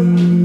love.